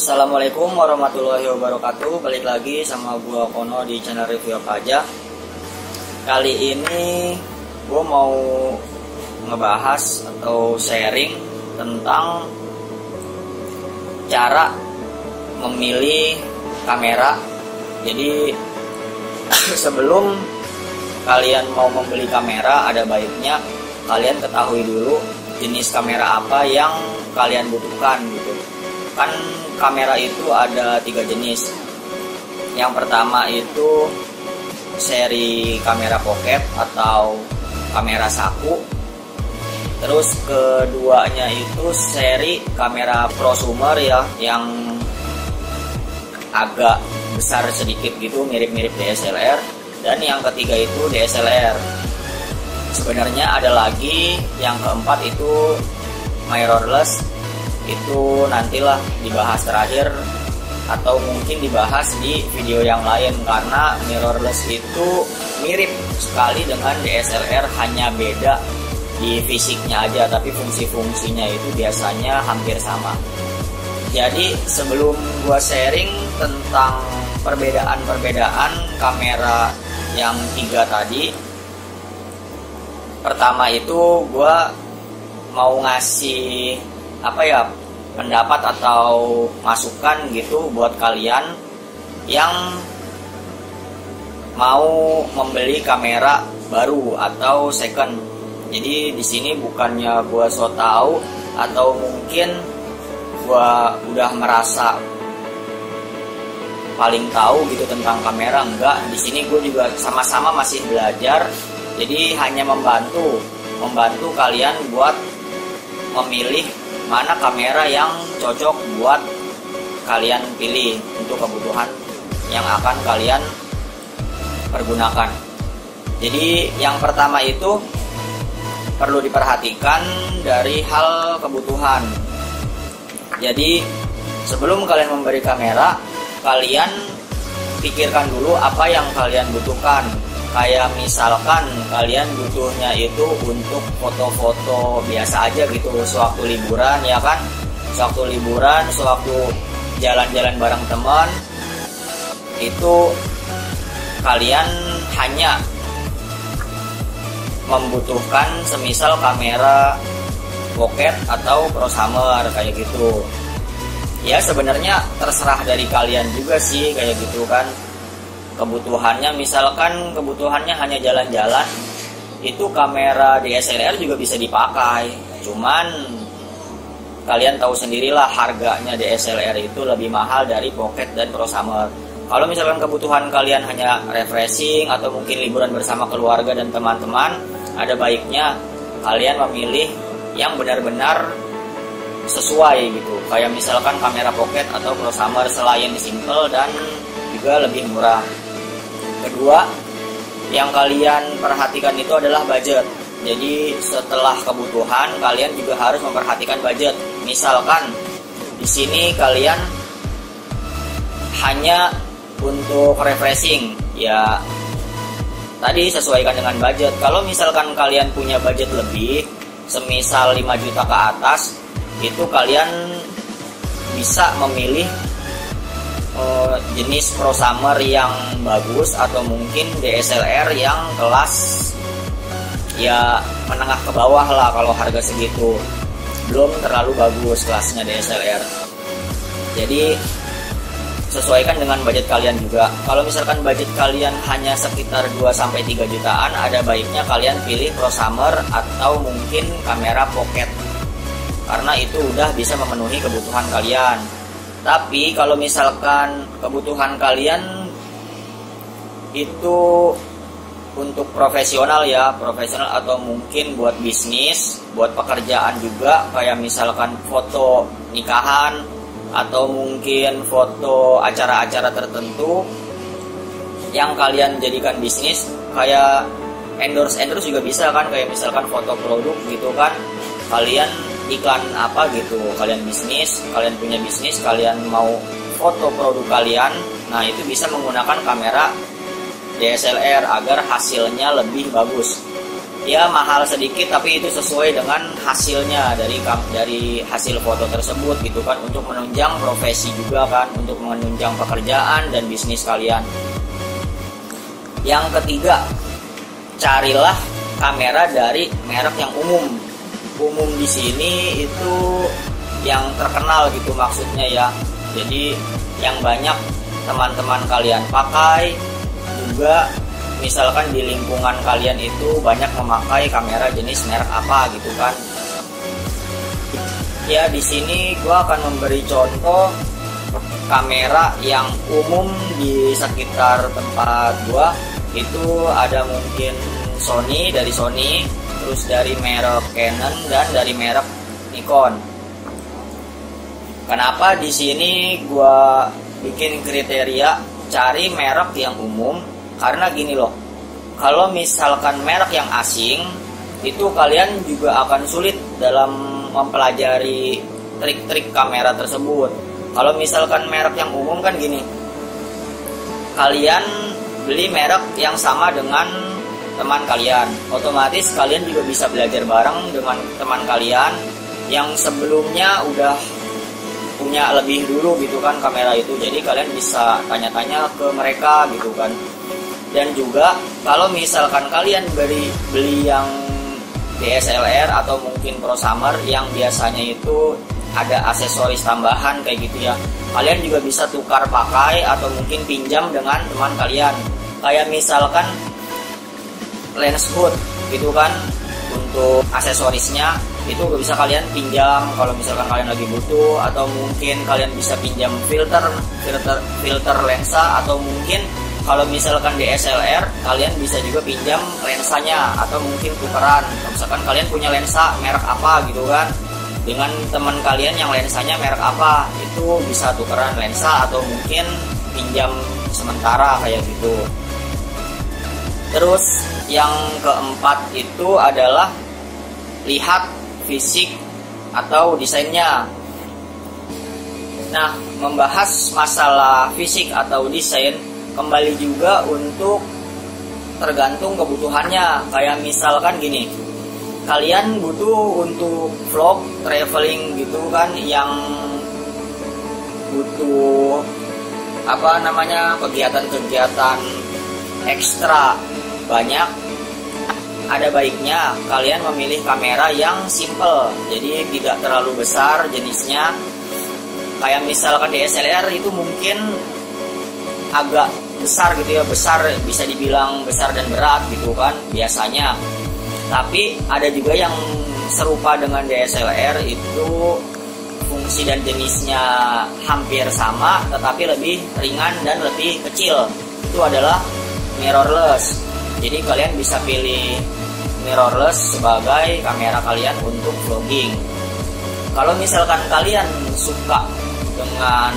Assalamualaikum warahmatullahi wabarakatuh. Balik lagi sama gua Kono di channel review apa aja. Kali ini gua mau ngebahas atau sharing tentang cara memilih kamera. Jadi sebelum kalian mau membeli kamera ada baiknya kalian ketahui dulu jenis kamera apa yang kalian butuhkan gitu kan kamera itu ada tiga jenis. Yang pertama itu seri kamera pocket atau kamera saku. Terus keduanya itu seri kamera prosumer ya yang agak besar sedikit gitu mirip-mirip DSLR dan yang ketiga itu DSLR sebenarnya ada lagi yang keempat itu mirrorless itu nantilah dibahas terakhir atau mungkin dibahas di video yang lain karena mirrorless itu mirip sekali dengan DSLR hanya beda di fisiknya aja tapi fungsi-fungsinya itu biasanya hampir sama. Jadi sebelum gua sharing tentang perbedaan-perbedaan kamera yang tiga tadi pertama itu gue mau ngasih apa ya pendapat atau masukan gitu buat kalian yang mau membeli kamera baru atau second. Jadi di sini bukannya gue so tau atau mungkin gue udah merasa paling tahu gitu tentang kamera enggak. Di sini gue juga sama-sama masih belajar jadi hanya membantu membantu kalian buat memilih mana kamera yang cocok buat kalian pilih untuk kebutuhan yang akan kalian pergunakan. Jadi yang pertama itu perlu diperhatikan dari hal kebutuhan. Jadi sebelum kalian memberi kamera, kalian pikirkan dulu apa yang kalian butuhkan kayak misalkan kalian butuhnya itu untuk foto-foto biasa aja gitu sewaktu liburan ya kan? Sewaktu liburan sewaktu jalan-jalan bareng teman itu kalian hanya membutuhkan semisal kamera pocket atau crosshummer kayak gitu. Ya sebenarnya terserah dari kalian juga sih kayak gitu kan kebutuhannya misalkan kebutuhannya hanya jalan-jalan itu kamera DSLR juga bisa dipakai. Cuman kalian tahu sendirilah harganya DSLR itu lebih mahal dari pocket dan crosshummer kalau misalkan kebutuhan kalian hanya refreshing atau mungkin liburan bersama keluarga dan teman-teman ada baiknya kalian memilih yang benar-benar sesuai gitu. Kayak misalkan kamera pocket atau crosshummer selain simple dan juga lebih murah Kedua, yang kalian perhatikan itu adalah budget. Jadi setelah kebutuhan, kalian juga harus memperhatikan budget. Misalkan di sini kalian hanya untuk refreshing, ya tadi sesuaikan dengan budget. Kalau misalkan kalian punya budget lebih, semisal 5 juta ke atas, itu kalian bisa memilih uh, jenis Pro Summer yang bagus atau mungkin DSLR yang kelas ya menengah ke bawah lah kalau harga segitu. Belum terlalu bagus kelasnya DSLR jadi sesuaikan dengan budget kalian juga. Kalau misalkan budget kalian hanya sekitar 2-3 jutaan ada baiknya kalian pilih Pro Summer atau mungkin kamera pocket. Karena itu udah bisa memenuhi kebutuhan kalian tapi kalau misalkan kebutuhan kalian itu untuk profesional ya, profesional atau mungkin buat bisnis, buat pekerjaan juga kayak misalkan foto nikahan atau mungkin foto acara-acara tertentu yang kalian jadikan bisnis kayak endorse endorse juga bisa kan kayak misalkan foto produk gitu kan kalian iklan apa gitu. Kalian bisnis kalian punya bisnis kalian mau foto produk kalian nah itu bisa menggunakan kamera DSLR agar hasilnya lebih bagus. Ya mahal sedikit tapi itu sesuai dengan hasilnya dari dari hasil foto tersebut gitu kan untuk menunjang profesi juga kan untuk menunjang pekerjaan dan bisnis kalian. Yang ketiga carilah kamera dari merek yang umum umum di sini itu yang terkenal gitu maksudnya ya. Jadi yang banyak teman-teman kalian pakai juga misalkan di lingkungan kalian itu banyak memakai kamera jenis merek apa gitu kan. Ya di sini gua akan memberi contoh kamera yang umum di sekitar tempat gua. Itu ada mungkin Sony dari Sony terus dari merek Canon dan dari merek Nikon kenapa di sini gua bikin kriteria cari merek yang umum karena gini loh, kalau misalkan merek yang asing, itu kalian juga akan sulit dalam mempelajari trik-trik kamera tersebut. Kalau misalkan merek yang umum kan gini, kalian beli merek yang sama dengan teman kalian, otomatis kalian juga bisa belajar bareng dengan teman kalian yang sebelumnya udah punya lebih dulu gitu kan kamera itu. Jadi kalian bisa tanya-tanya ke mereka gitu kan. Dan juga kalau misalkan kalian beli beli yang DSLR atau mungkin Pro Summer yang biasanya itu ada aksesoris tambahan kayak gitu ya kalian juga bisa tukar pakai atau mungkin pinjam dengan teman kalian. Kayak misalkan lens hood gitu kan. Untuk aksesorisnya itu bisa kalian pinjam. Kalau misalkan kalian lagi butuh atau mungkin kalian bisa pinjam filter filter filter lensa atau mungkin kalau misalkan DSLR kalian bisa juga pinjam lensanya atau mungkin tukeran misalkan kalian punya lensa merek apa gitu kan. Dengan teman kalian yang lensanya merek apa itu bisa tukeran lensa atau mungkin pinjam sementara kayak gitu terus yang keempat itu adalah lihat fisik atau desainnya. Nah membahas masalah fisik atau desain kembali juga untuk tergantung kebutuhannya. Kayak misalkan gini kalian butuh untuk vlog traveling gitu kan yang butuh apa namanya kegiatan-kegiatan ekstra banyak. Ada baiknya kalian memilih kamera yang simple jadi tidak terlalu besar jenisnya. Kayak misalkan DSLR itu mungkin agak besar gitu ya besar bisa dibilang besar dan berat gitu kan biasanya. Tapi ada juga yang serupa dengan DSLR itu fungsi dan jenisnya hampir sama tetapi lebih ringan dan lebih kecil. Itu adalah mirrorless jadi kalian bisa pilih mirrorless sebagai kamera kalian untuk vlogging. Kalau misalkan kalian suka dengan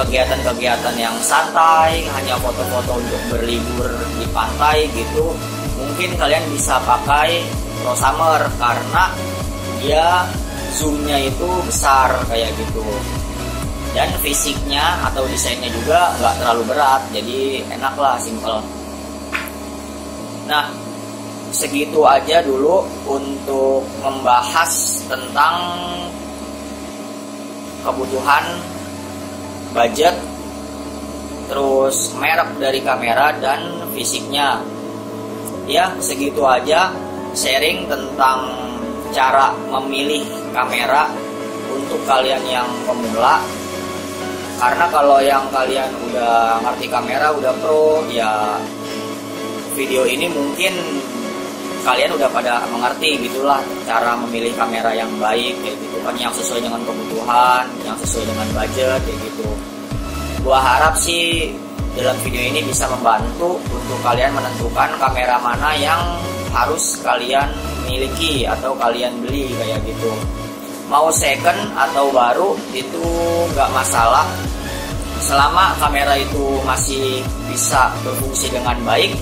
kegiatan-kegiatan yang santai, hanya foto-foto untuk berlibur di pantai gitu, mungkin kalian bisa pakai Pro Summer karena dia zoomnya itu besar kayak gitu dan fisiknya atau desainnya juga nggak terlalu berat jadi enak lah simple. Nah segitu aja dulu untuk membahas tentang kebutuhan budget terus merek dari kamera dan fisiknya. Ya segitu aja sharing tentang cara memilih kamera untuk kalian yang pemula karena kalau yang kalian udah ngerti kamera udah pro ya video ini mungkin kalian udah pada mengerti gitulah cara memilih kamera yang baik kayak gitu kan yang sesuai dengan kebutuhan yang sesuai dengan budget kayak gitu. Gua harap sih dalam video ini bisa membantu untuk kalian menentukan kamera mana yang harus kalian miliki atau kalian beli kayak gitu mau second atau baru itu nggak masalah. Selama kamera itu masih bisa berfungsi dengan baik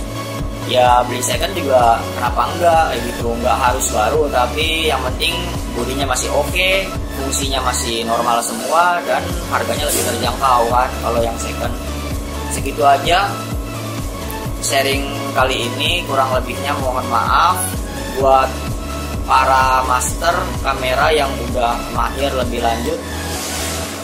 ya beli second juga kenapa enggak kayak gitu. Enggak harus baru tapi yang penting bodinya masih oke okay, fungsinya masih normal semua dan harganya lebih terjangkau kan kalau yang second. Segitu aja sharing kali ini kurang lebihnya mohon maaf. Buat para master kamera yang udah mahir lebih lanjut.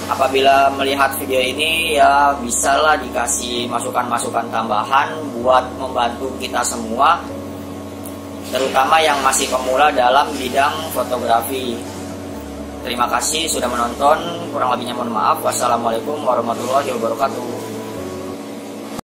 Apabila melihat video ini ya bisalah dikasih masukan-masukan tambahan buat membantu kita semua terutama yang masih pemula dalam bidang fotografi. Terima kasih sudah menonton. Kurang lebihnya mohon maaf. Wassalamualaikum warahmatullahi wabarakatuh